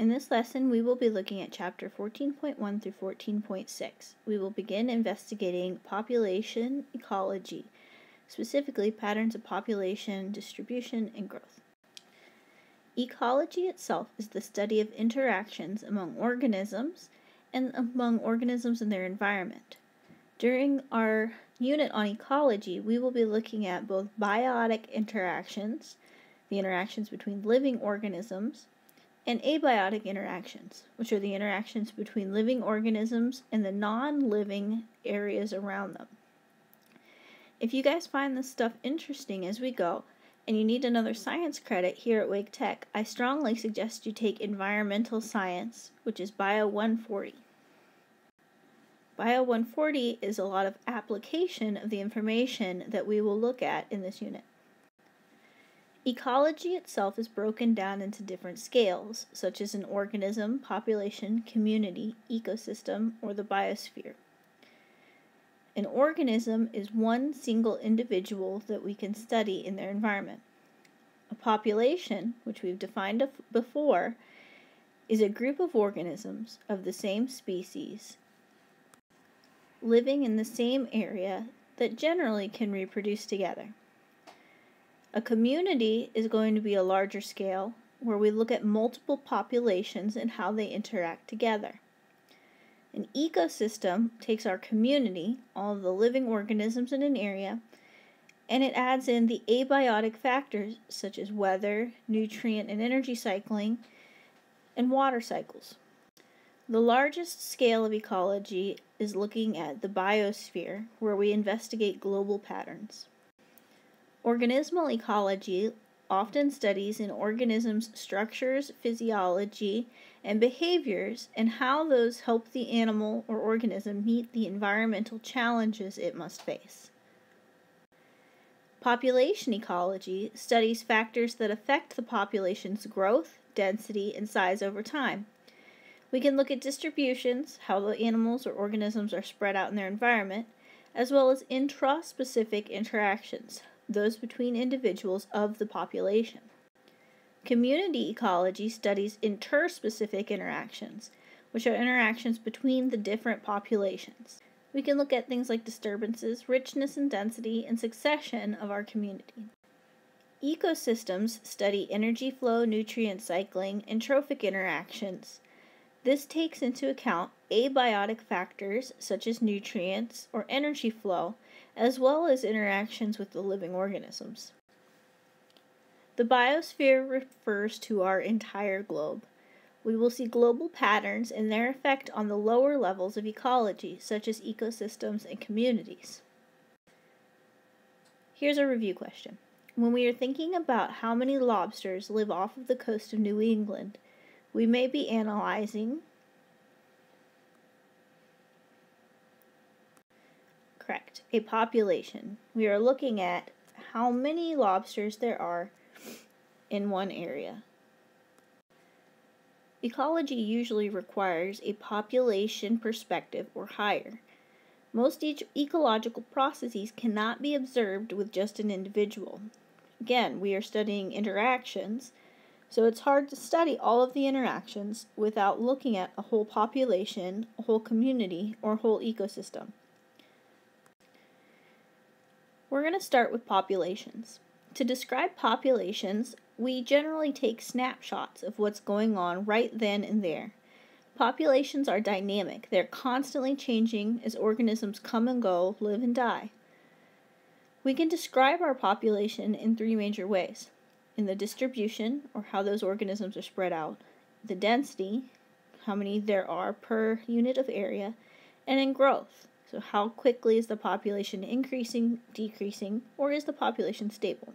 In this lesson, we will be looking at chapter 14.1 through 14.6. We will begin investigating population ecology, specifically patterns of population distribution and growth. Ecology itself is the study of interactions among organisms and among organisms and their environment. During our unit on ecology, we will be looking at both biotic interactions, the interactions between living organisms, and abiotic interactions, which are the interactions between living organisms and the non living areas around them. If you guys find this stuff interesting as we go, and you need another science credit here at Wake Tech, I strongly suggest you take environmental science, which is Bio 140. Bio 140 is a lot of application of the information that we will look at in this unit. Ecology itself is broken down into different scales, such as an organism, population, community, ecosystem, or the biosphere. An organism is one single individual that we can study in their environment. A population, which we've defined before, is a group of organisms of the same species living in the same area that generally can reproduce together. A community is going to be a larger scale where we look at multiple populations and how they interact together. An ecosystem takes our community, all of the living organisms in an area, and it adds in the abiotic factors such as weather, nutrient and energy cycling, and water cycles. The largest scale of ecology is looking at the biosphere, where we investigate global patterns. Organismal ecology often studies an organism's structures, physiology, and behaviors and how those help the animal or organism meet the environmental challenges it must face. Population ecology studies factors that affect the population's growth, density, and size over time. We can look at distributions, how the animals or organisms are spread out in their environment, as well as intraspecific interactions, those between individuals of the population. Community ecology studies interspecific interactions, which are interactions between the different populations. We can look at things like disturbances, richness and density, and succession of our community. Ecosystems study energy flow, nutrient cycling, and trophic interactions, this takes into account abiotic factors such as nutrients or energy flow, as well as interactions with the living organisms. The biosphere refers to our entire globe. We will see global patterns and their effect on the lower levels of ecology, such as ecosystems and communities. Here's a review question. When we are thinking about how many lobsters live off of the coast of New England, we may be analyzing correct a population. We are looking at how many lobsters there are in one area. Ecology usually requires a population perspective or higher. Most e- ecological processes cannot be observed with just an individual. Again we are studying interactions so it's hard to study all of the interactions without looking at a whole population, a whole community, or whole ecosystem. We're going to start with populations. To describe populations, we generally take snapshots of what's going on right then and there. Populations are dynamic, they're constantly changing as organisms come and go, live and die. We can describe our population in three major ways in the distribution, or how those organisms are spread out, the density, how many there are per unit of area, and in growth. So, how quickly is the population increasing, decreasing, or is the population stable?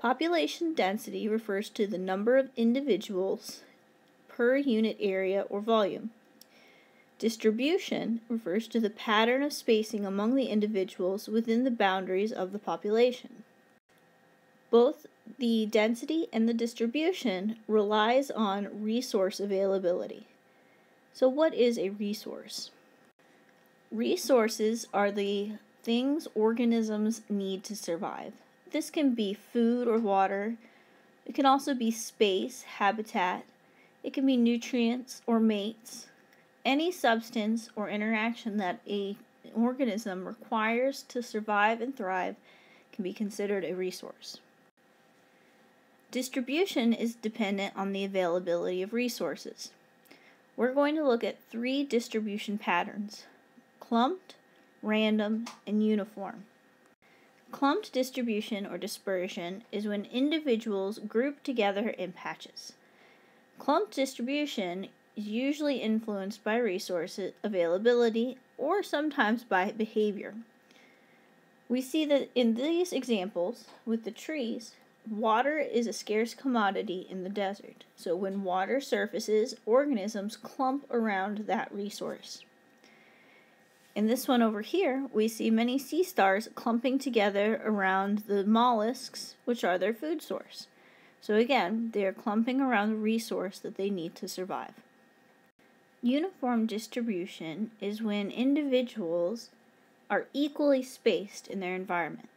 Population density refers to the number of individuals per unit area or volume. Distribution refers to the pattern of spacing among the individuals within the boundaries of the population. Both the density and the distribution relies on resource availability. So, what is a resource? Resources are the things organisms need to survive. This can be food or water, it can also be space, habitat, It can be nutrients or mates. Any substance or interaction that a organism requires to survive and thrive can be considered a resource. Distribution is dependent on the availability of resources. We're going to look at three distribution patterns clumped, random, and uniform. Clumped distribution or dispersion is when individuals group together in patches. Clumped distribution is usually influenced by resource availability or sometimes by behavior. We see that in these examples with the trees, water is a scarce commodity in the desert. So when water surfaces, organisms clump around that resource. In this one over here, we see many sea stars clumping together around the mollusks, which are their food source. So again, they are clumping around the resource that they need to survive. Uniform distribution is when individuals are equally spaced in their environment.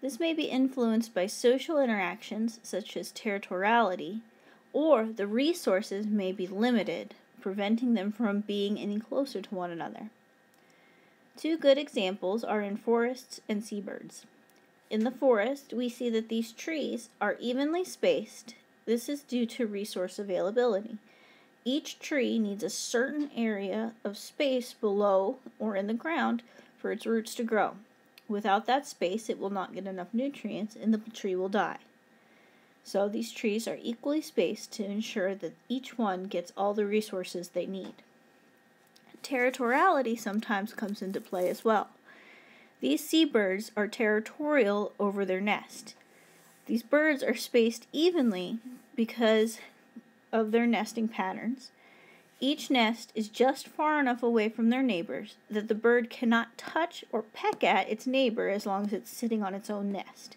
This may be influenced by social interactions such as territoriality, or the resources may be limited, preventing them from being any closer to one another. Two good examples are in forests and seabirds. In the forest, we see that these trees are evenly spaced. This is due to resource availability. Each tree needs a certain area of space below or in the ground for its roots to grow. Without that space, it will not get enough nutrients and the tree will die. So these trees are equally spaced to ensure that each one gets all the resources they need. Territoriality sometimes comes into play as well. These seabirds are territorial over their nest. These birds are spaced evenly because of their nesting patterns. Each nest is just far enough away from their neighbors that the bird cannot touch or peck at its neighbor as long as it's sitting on its own nest.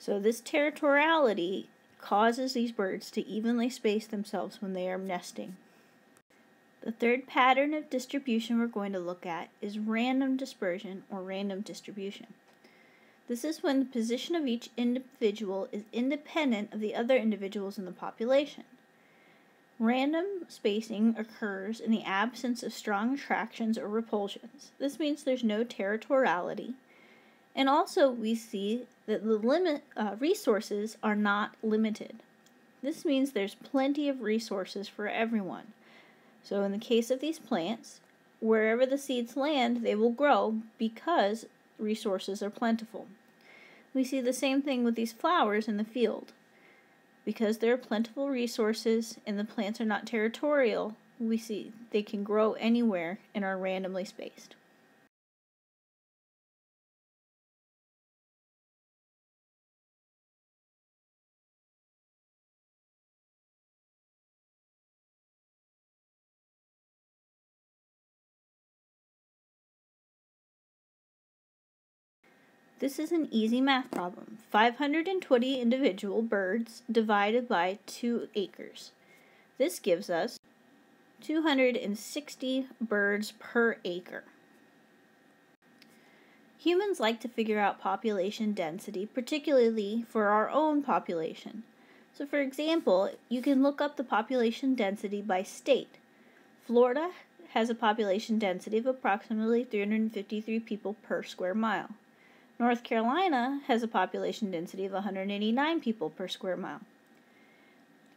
So, this territoriality causes these birds to evenly space themselves when they are nesting. The third pattern of distribution we're going to look at is random dispersion or random distribution. This is when the position of each individual is independent of the other individuals in the population. Random spacing occurs in the absence of strong attractions or repulsions. This means there's no territoriality. And also, we see that the limit uh, resources are not limited. This means there's plenty of resources for everyone. So, in the case of these plants, wherever the seeds land, they will grow because resources are plentiful. We see the same thing with these flowers in the field. Because there are plentiful resources and the plants are not territorial, we see they can grow anywhere and are randomly spaced. This is an easy math problem. 520 individual birds divided by 2 acres. This gives us 260 birds per acre. Humans like to figure out population density, particularly for our own population. So, for example, you can look up the population density by state. Florida has a population density of approximately 353 people per square mile. North Carolina has a population density of 189 people per square mile.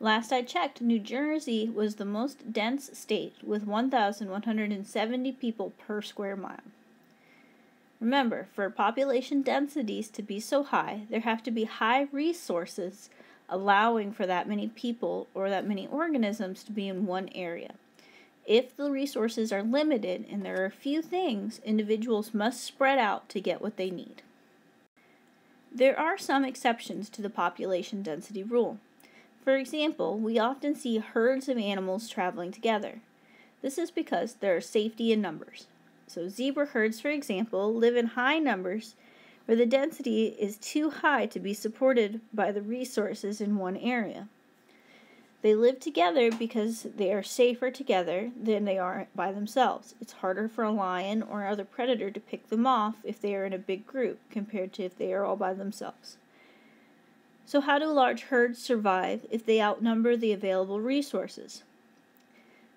Last I checked, New Jersey was the most dense state with 1,170 people per square mile. Remember, for population densities to be so high, there have to be high resources allowing for that many people or that many organisms to be in one area. If the resources are limited and there are few things, individuals must spread out to get what they need. There are some exceptions to the population density rule. For example, we often see herds of animals traveling together. This is because there are safety in numbers. So, zebra herds, for example, live in high numbers where the density is too high to be supported by the resources in one area. They live together because they are safer together than they are by themselves. It's harder for a lion or other predator to pick them off if they are in a big group compared to if they are all by themselves. So, how do large herds survive if they outnumber the available resources?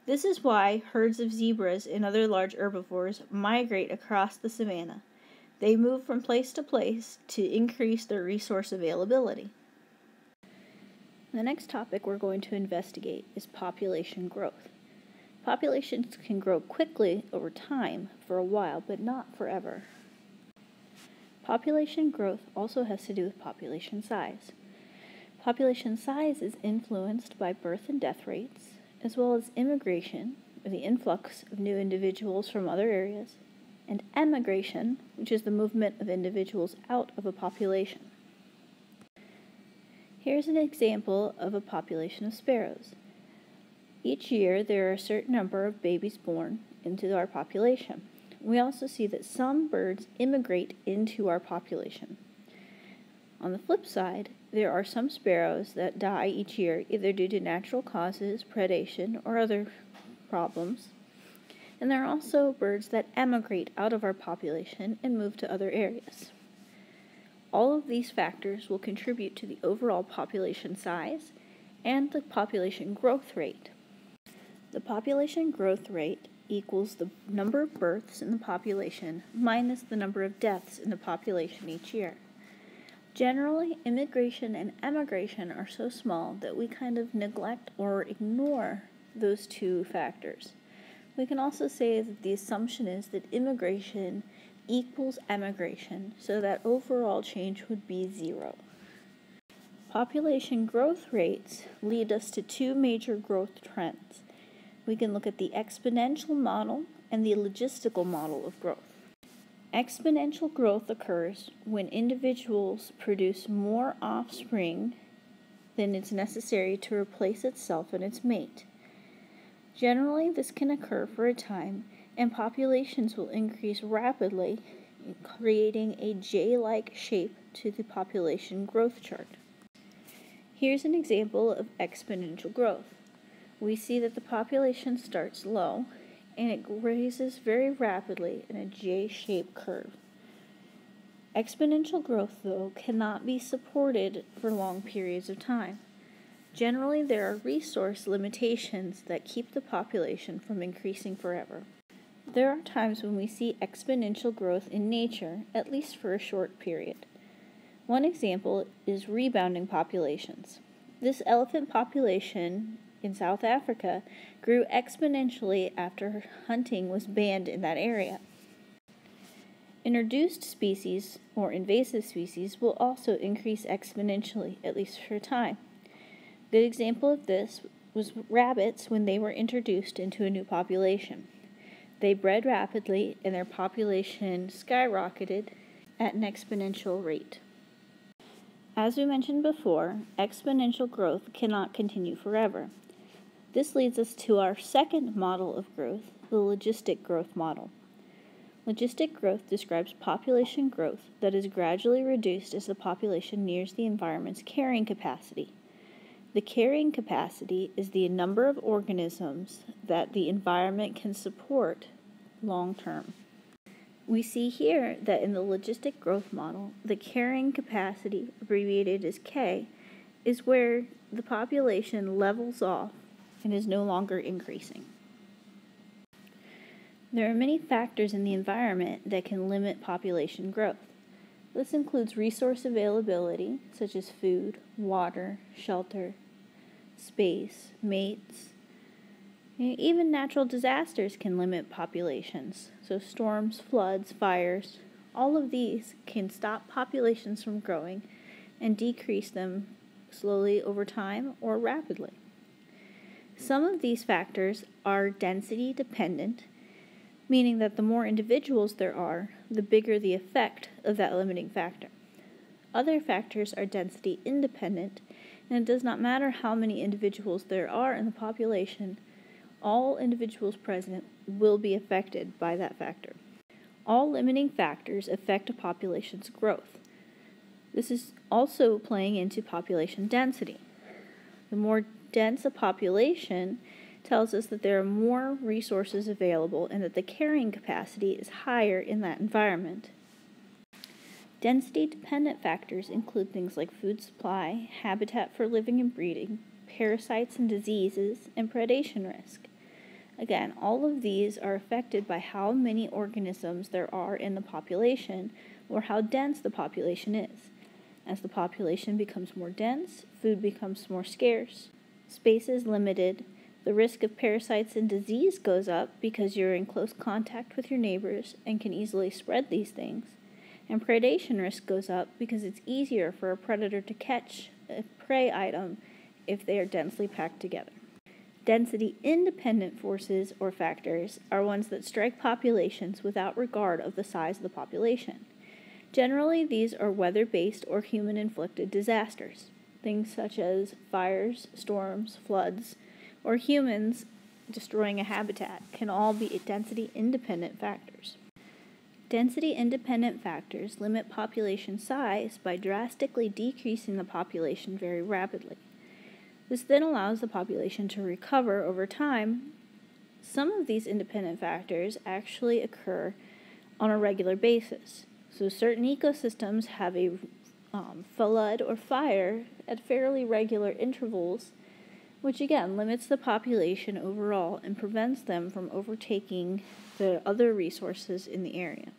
This is why herds of zebras and other large herbivores migrate across the savanna. They move from place to place to increase their resource availability. The next topic we're going to investigate is population growth. Populations can grow quickly over time for a while, but not forever. Population growth also has to do with population size. Population size is influenced by birth and death rates, as well as immigration, or the influx of new individuals from other areas, and emigration, which is the movement of individuals out of a population. Here's an example of a population of sparrows. Each year, there are a certain number of babies born into our population. We also see that some birds immigrate into our population. On the flip side, there are some sparrows that die each year either due to natural causes, predation, or other problems. And there are also birds that emigrate out of our population and move to other areas. All of these factors will contribute to the overall population size and the population growth rate. The population growth rate equals the number of births in the population minus the number of deaths in the population each year. Generally, immigration and emigration are so small that we kind of neglect or ignore those two factors. We can also say that the assumption is that immigration equals emigration, so that overall change would be zero. Population growth rates lead us to two major growth trends we can look at the exponential model and the logistical model of growth. Exponential growth occurs when individuals produce more offspring than is necessary to replace itself and its mate. Generally, this can occur for a time, and populations will increase rapidly, creating a J like shape to the population growth chart. Here's an example of exponential growth we see that the population starts low and it raises very rapidly in a J shaped curve. Exponential growth, though, cannot be supported for long periods of time. Generally, there are resource limitations that keep the population from increasing forever. There are times when we see exponential growth in nature, at least for a short period. One example is rebounding populations. This elephant population in South Africa grew exponentially after hunting was banned in that area. Introduced species or invasive species will also increase exponentially, at least for a time. A good example of this was rabbits when they were introduced into a new population. They bred rapidly and their population skyrocketed at an exponential rate. As we mentioned before, exponential growth cannot continue forever. This leads us to our second model of growth, the logistic growth model. Logistic growth describes population growth that is gradually reduced as the population nears the environment's carrying capacity. The carrying capacity is the number of organisms that the environment can support long term. We see here that in the logistic growth model, the carrying capacity, abbreviated as K, is where the population levels off and is no longer increasing. There are many factors in the environment that can limit population growth. This includes resource availability, such as food, water, shelter, space, mates. Even natural disasters can limit populations. So, storms, floods, fires, all of these can stop populations from growing and decrease them slowly over time or rapidly. Some of these factors are density dependent, meaning that the more individuals there are, the bigger the effect of that limiting factor. Other factors are density independent, and it does not matter how many individuals there are in the population, all individuals present will be affected by that factor. All limiting factors affect a population's growth. This is also playing into population density. The more dense a population tells us that there are more resources available and that the carrying capacity is higher in that environment. Density dependent factors include things like food supply, habitat for living and breeding, parasites and diseases, and predation risk. Again, all of these are affected by how many organisms there are in the population or how dense the population is. As the population becomes more dense, food becomes more scarce, space is limited, the risk of parasites and disease goes up because you're in close contact with your neighbors and can easily spread these things. And predation risk goes up because it's easier for a predator to catch a prey item if they are densely packed together. Density independent forces or factors are ones that strike populations without regard of the size of the population. Generally, these are weather based or human inflicted disasters, things such as fires, storms, floods, or humans destroying a habitat can all be density independent factors. Density independent factors limit population size by drastically decreasing the population very rapidly. This then allows the population to recover over time. Some of these independent factors actually occur on a regular basis. So, certain ecosystems have a um, flood or fire at fairly regular intervals which again limits the population overall and prevents them from overtaking the other resources in the area.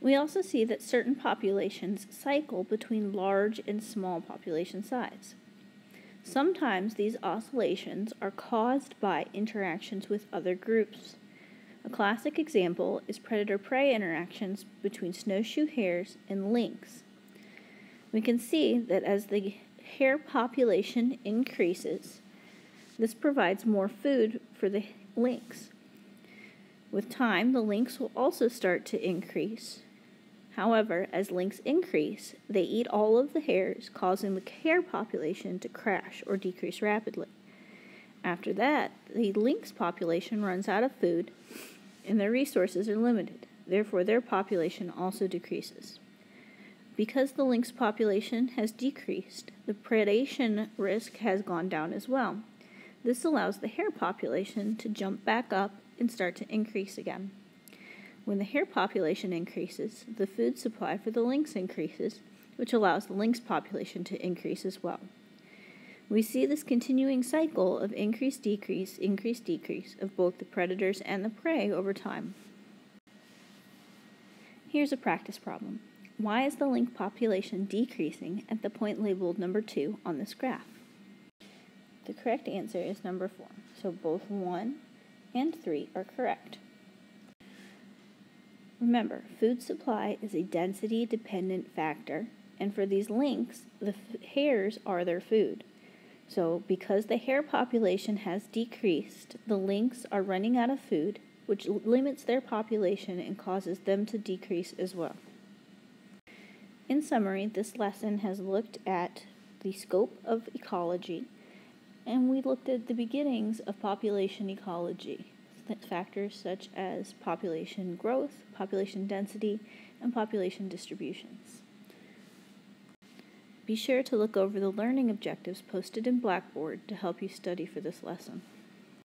We also see that certain populations cycle between large and small population size. Sometimes these oscillations are caused by interactions with other groups. A classic example is predator prey interactions between snowshoe hares and lynx. We can see that as the hare population increases, this provides more food for the lynx. With time, the lynx will also start to increase. However, as lynx increase, they eat all of the hares, causing the hare population to crash or decrease rapidly. After that, the lynx population runs out of food and their resources are limited. Therefore, their population also decreases. Because the lynx population has decreased, the predation risk has gone down as well. This allows the hare population to jump back up and start to increase again. When the hare population increases, the food supply for the lynx increases, which allows the lynx population to increase as well. We see this continuing cycle of increase, decrease, increase, decrease of both the predators and the prey over time. Here's a practice problem. Why is the lynx population decreasing at the point labeled number 2 on this graph? The correct answer is number 4, so both 1 and 3 are correct. Remember, food supply is a density dependent factor, and for these lynx, the hares are their food. So, because the hare population has decreased, the lynx are running out of food, which limits their population and causes them to decrease as well. In summary, this lesson has looked at the scope of ecology, and we looked at the beginnings of population ecology, factors such as population growth, population density, and population distributions. Be sure to look over the learning objectives posted in Blackboard to help you study for this lesson.